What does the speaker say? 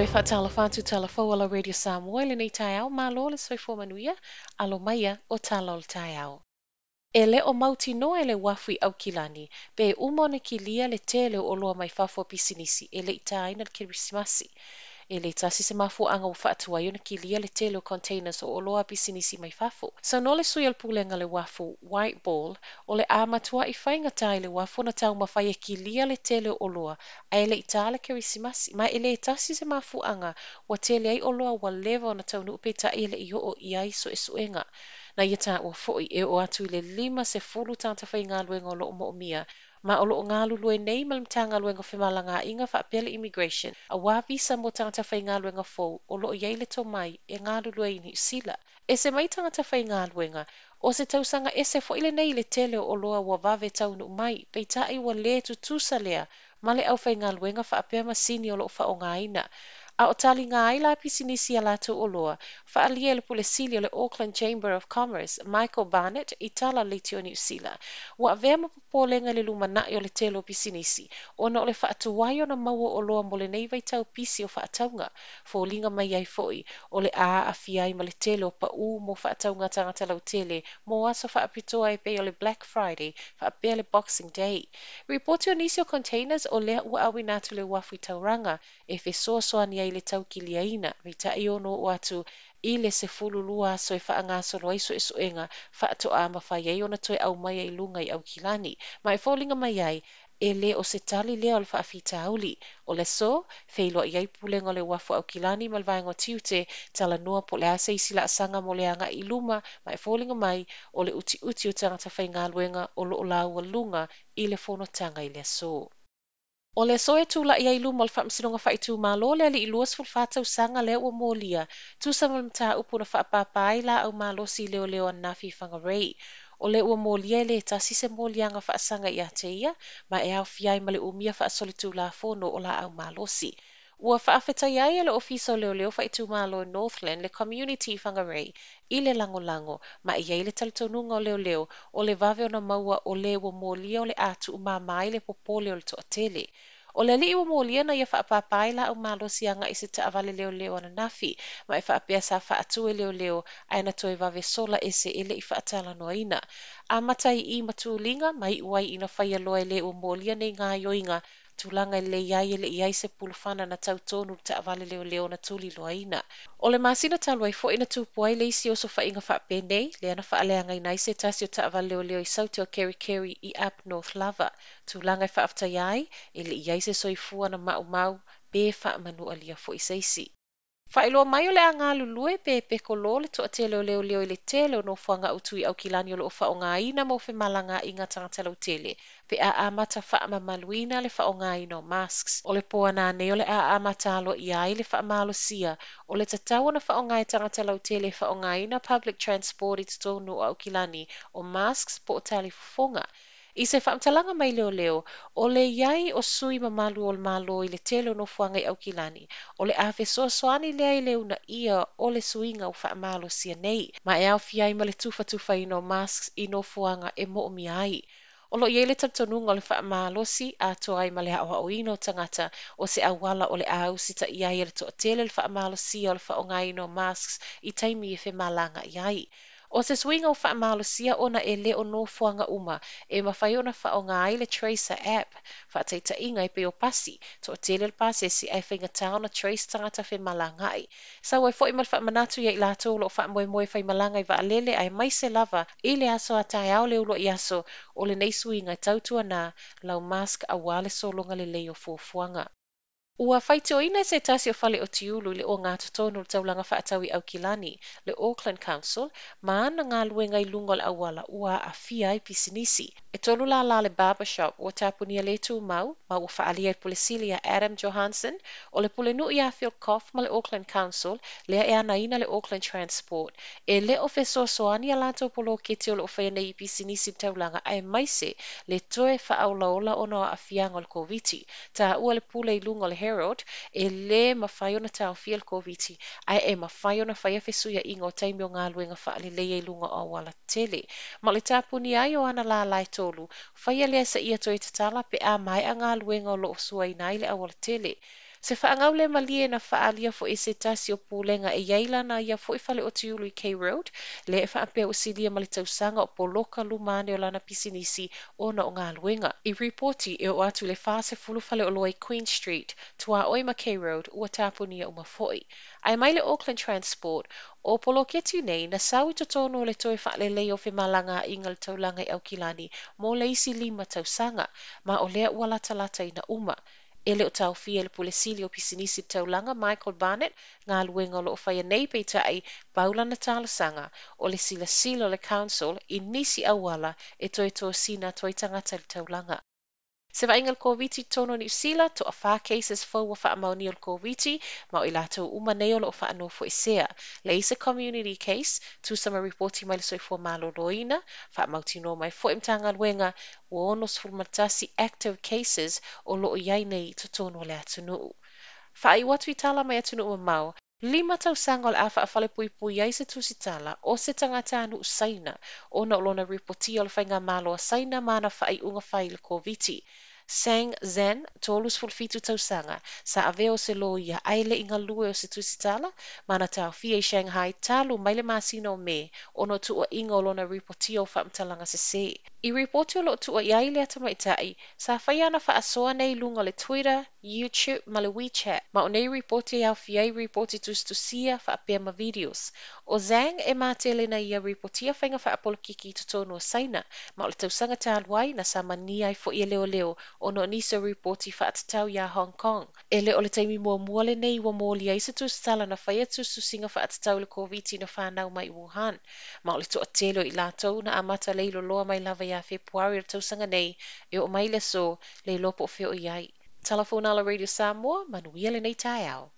toi whaatala whātu tala whauala Radio Samoa le nei tai au malo le soifua manuia alo maia o tala le tai au. E le o mauti no e le wafui au kilani, pe umona ki lia le tele o loa mai fafo pisinisi e le itaina le kirisimasi. e le tasi se mafuaaga ua faatuai ona kilia le tele o containers o oloa bisinisi mai fafo saunoa le sui le pulega le uafo white ball o le a matuaʻi faigatā i le uafo ona taumafai e kilia le tele o oloa ae leʻi itā le kerisimasi ma e lē tasi se mafuaaga ua tele ai oloa ua leva ona taunuu peitaʻi e leʻi oo i ai soʻesoʻega na ia taua foʻi e o atu i le lima sefulu tatafaigaluega o loo moʻomia ma o loo galulue nei ma le matagaluega femalagaʻiga faapea le immigration. Auā visa mo tagata faigaluega fou o loo iai le tomai e galulue i niusila e se mai tagata faigaluega o se tausaga ese foʻi lenei le tele o loa ua vave taunuu mai peitaʻi ua lē tutusa lea ma le ʻaufaigaluega faapea masini o loo faaaogāina A o tali ngā ai la pisinisi a lātou o loa, wha alia le pule sili o le Auckland Chamber of Commerce, Michael Barnett, i tala le tio New Zealand. Wa vea ma popolenga le luma na o le telo pisinisi, o na o le wha atuwai o na maua o loa mo le nei vai tau pisi o wha ataunga, fo linga mai ai foi, o le a a fiai ma le telo pa u mo wha ataunga tangata lau tele, mo aso wha apitoa e pe o le Black Friday, wha apea le Boxing Day. Reporti o nisio containers o lea ua awi natu le wafu i tauranga, e fe soa soa ni ai i le tau kiliaina mai ta i ono o atu i le se fulu lua so e faa ngaso lo aiso e soenga faa to a mawhai ai ona toi au mai ai lunga i au ma Mai fōlinga mai ai, e le o se tali lea o le faa fita auli. O le so, feilo i ai pulenga le wafo au kilani malvaeng o tiute tala nua po le ase isi la asanga mo le anga i luma mai fōlinga mai o le uti uti o tangata fai ngā o lo o lunga i le fono tanga i le so. O le soe tu la ia ilu mal fa msino fa itu malo le ali ilu sful fa tau sanga le o molia. Tu sa mal mta upu na fa papa ai la au malo si leo leo na fi fanga rei. O le ua molia le tasi se molianga fa sanga ia te ia ma e au fiai ma le umia fa solitu la fono o la au malosi. Lo si. Ua whaafeta iai le ofiso leo leo whaitu mā lo Northland le community whangarei i le lango lango ma i le talitonunga o leo leo o le vave o na maua o le ua mōlia o le atu umā mai le popole o le toatele. O le li ua mōlia na ia whaapapai la au malo sianga i se ta avale leo leo ana nafi ma i whaapea sa whaatu e leo leo aina toi vave sola ese ele i whaatala noa ina. A matai i matulinga mai uai ina whaia loa le ua mōlia nei ngā tulaga i leiai e leʻi ai sepulufanana tautonu le taavale leoleo na tuliloaina o le masina talu ai foʻi na tupu ai le isi oso faaiga faapenei lea na faaleagaina ai se tasi o taavale leoleo i sauti o kerikeri i up north lava. Tulaga e faafataia ai e leʻi ai se soifua na maʻumau pe faamanualia foʻi seisi. Whaeloa mai o le anga lulue pe pe ko lo le toa te leo leo leo i le te leo no whanga utui au kilani o lo wha o ngā ina mo whi malanga tangata lau tele. Pe a amata wha ama maluina le wha o masks. O le poa nā ne o le a amata alo i ai le wha malo sia. O le tatau na wha o ngā i tangata lau tele wha o ngā ina public transport i tonu au kilani o masks po o fufonga. I se whaamtalanga mai leo leo, o le iai o sui ma malu o le malo i le telo no fuanga i au kilani, o le afe soa soani lea i leo na ia o le suinga o whaamalo sia nei, ma e au fiai ma le tufa tufa i no masks i no fuanga e mo o mi ai. O lo iele tamtonunga o le whaamalo si a to ai ma le hawa o ino tangata o se awala o le au si ta iai le to tele le whaamalo si o le whaonga i no masks i taimi e whe malanga iai. O se swinga o whaamalo sia ona e le o no fuanga uma, e mawhai ona whaonga ai le Tracer app, whaataita inga i pe o pasi, to o tele le pasi si ai whainga taona Trace tangata whi malanga ai. Sa wai fo i mal whaamanatu ia i lato lo whaamoe moe whai malanga i wa alele ai mai se lava, i le aso a tai au le ulo i aso, o le nei swinga tautua na, lau mask a wale solonga le leo fuafuanga. Ua whaite o ina se tasi o fale o tiulu le o ngā totonu le taulanga whaatawi au kilani, le Auckland Council, ma ana ngā i lunga le auala ua a ai pisinisi. E tolu la la le barbershop ua tapunia le tu mau, ma ua faaalia i pulesilia Adam Johansson, o le pule nu i a Phil Koff ma le Auckland Council, lea e anaina le Auckland Transport, e le o fesoasoani soani a latou polo kete o le o nei i pisinisi taulaga ae maise, le toe whaaulaola o aafiaga o le koviti, ta ua le pule i lunga le Herald e le mawhai ona tau fiel COVID ai e mawhai ona whai awhesuia i ngō taimi o ngā luenga whaale e i lunga o wala tele. Ma le tāpuni ai o ana la lai tolu, whai a lea sa ia toi tatala pe a mai a ngā luenga o lo sua i nai le awala tele. Se whaangau le malie na whaalia fo e se tasi o pūlenga e iai lana ia fo i whale o tiulu i K-Road, le e whaapea o silia ma le tausanga o poloka lumane o lana pisinisi ona o ngā luenga. I reporti e o atu le whase fulu whale o loa Queen Street, tua ma K-Road, ua tāpunia o mafoi. Ai mai le Auckland Transport, o poloketi nei na sau i totono le toe fa'alelei o whi malanga i ngal taulanga i au kilani, mo le isi lima tausanga, ma o lea ua latalata ina i na uma. e le o taufia i le pulesili o pisinisi taulaga michael barnett galuega o loo faia nei peitaʻi paulana talosaga o le silasila o le council i nisi auala e toe toasina toe tagata i le taulaga Se va ingal COVID tono ni usila to a far cases fo wa fa mauni o COVID ma o ilato uma nei o fa no fo isea. Le isa community case tu sama reporti mai le soi fo malo loina fa mauti no mai fo imtanga luenga o onos fulmatasi active cases o lo iai nei to tono le atunu. Fa i watu i tala mai atunu o mau Lima tau sanga o le a whale pui pui ai se tusi tala o se tangata anu saina o na olona o le whainga malo a saina mana whai unga whai le COVID-19. Zhang Zhan, tolus fulfitu tausanga, sa aveo se lo ia aile inga lue o se tusitala, mana tau fia i Shanghai talu maile masino me, ono tu o inga o lona ripoti o whaamtalanga se se. I ripoti o lo tu o iaile ata maitai, sa whaiana wha asoa nei lunga le Twitter, YouTube, ma le WeChat, ma o nei ripoti au fiai ripoti tus tusia wha apea ma videos. O Zhang e mātele na ia ripotia whainga wha apolokiki to tono o saina, ma o le tausanga tāluai na sa mani ai fo ia leo leo o no nisa reporti wha atatau ia Hong Kong. E le o le taimi mua mua le nei wa mōli ai se tus tala na whaia tus tu singa wha atatau le COVID na whanau mai Wuhan. Ma o le toa telo i lātou na amata leilo loa mai lava ia Februari le tausanga nei e o mai le so le lopo o feo iai. Telephone ala Radio manuia le nei tai au.